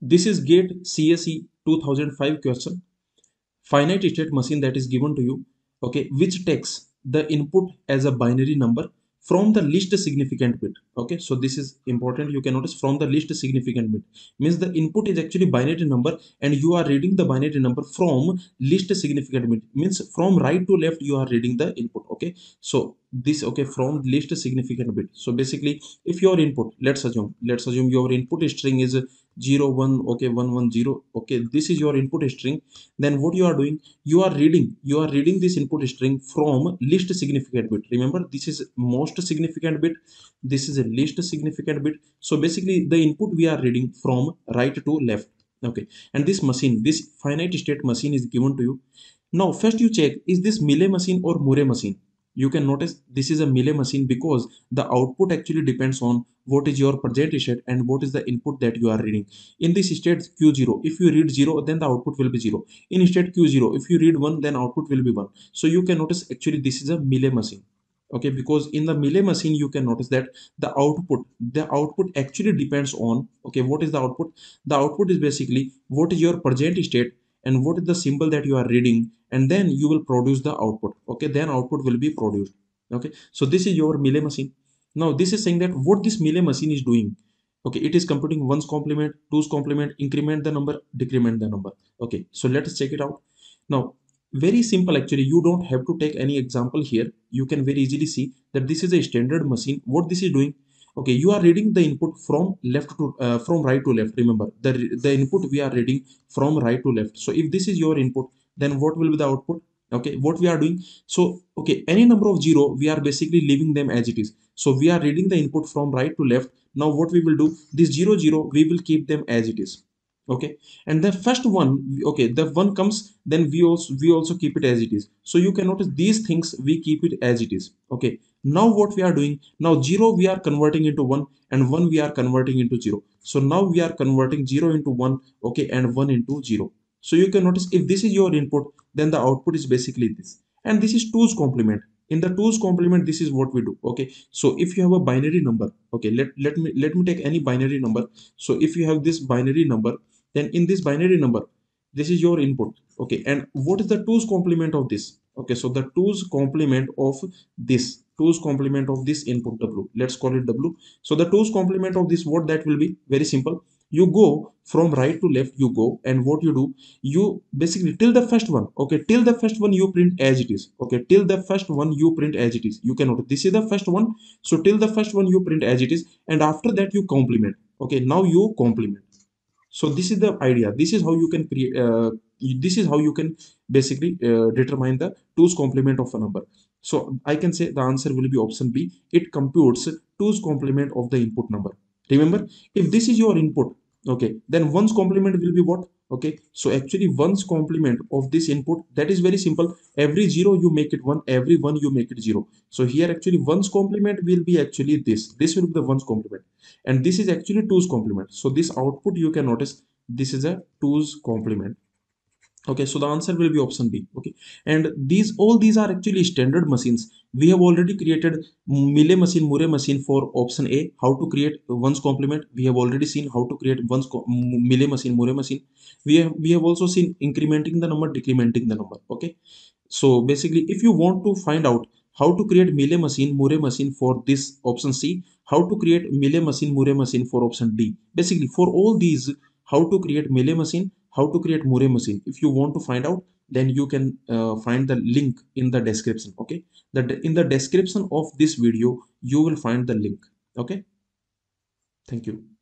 this is gate CSE 2005 question. Finite state machine that is given to you okay which takes the input as a binary number from the least significant bit okay? So this is important. You can notice from the least significant bit. Means the input is actually binary number and you are reading the binary number from least significant bit. Means from right to left you are reading the input okay? So this okay from least significant bit. So basically if your input let's assume let's assume your input string is 0 1 okay 1 1 0 okay this is your input string. Then what you are doing you are reading you are reading this input string from least significant bit. Remember this is most significant bit. This is a least significant bit. So basically the input we are reading from right to left okay. And this machine this finite state machine is given to you. Now first you check is this Mealy machine or Moore machine you can notice this is a Mealy machine because the output actually depends on what is your present state and what is the input that you are reading. In this state Q0, if you read 0, then the output will be 0. In state Q0, if you read 1, then output will be 1. So you can notice actually this is a Mealy machine. Okay, because in the Mealy machine, you can notice that the output, the output actually depends on, okay, what is the output? The output is basically what is your present state and what is the symbol that you are reading and then you will produce the output okay then output will be produced. Okay so this is your Mealy machine. Now this is saying that what this Mealy machine is doing. Okay it is computing ones complement twos complement increment the number decrement the number. Okay so let us check it out. Now very simple actually. You don't have to take any example here. You can very easily see that this is a standard machine. What this is doing? Okay you are reading the input from left to uh, from right to left. Remember the the input we are reading from right to left. So if this is your input then what will be the output okay what we are doing? So okay any number of zero we are basically leaving them as it is. So we are reading the input from right to left. Now what we will do? This zero zero we will keep them as it is. Okay and the first one okay the one comes then we also we also keep it as it is. So you can notice these things we keep it as it is. Okay now what we are doing? Now 0 we are converting into 1 and 1 we are converting into 0 so now we are converting 0 into 1 okay and 1 into 0 so you can notice if this is your input then the output is basically this. And this is 2's complement. In the 2's complement this is what we do okay? So if you have a binary number okay let let me let me take any binary number. So if you have this binary number then in this binary number this is your input okay? And what is the 2's complement of this? Okay so the 2's complement of this 2's complement of this input w. Let's call it w. So the 2's complement of this what that will be? Very simple you go from right to left you go. And what you do you basically till the first one okay till the first one you print as it is okay till the first one you print as it is. You cannot. This is the first one. So till the first one you print as it is. And after that you complement okay. Now you complement. So this is the idea. This is how you can create uh, this is how you can basically uh, determine the two's complement of a number. So i can say the answer will be option b. It computes two's complement of the input number remember if this is your input okay then one's complement will be what? Okay so actually one's complement of this input that is very simple. Every zero you make it one every one you make it zero. So here actually one's complement will be actually this. This will be the one's complement. And this is actually two's complement. So this output you can notice this is a two's complement okay so the answer will be option b okay? And these all these are actually standard machines. We have already created Mealy machine Moore machine for option a how to create one's complement. We have already seen how to create one's Mealy machine Moore machine. We have we have also seen incrementing the number decrementing the number okay? So basically if you want to find out how to create Mealy machine Moore machine for this option c how to create Mealy machine Moore machine for option d. Basically for all these how to create Mealy machine how to create Moore machine. If you want to find out, then you can uh, find the link in the description. Okay, that in the description of this video, you will find the link. Okay, thank you.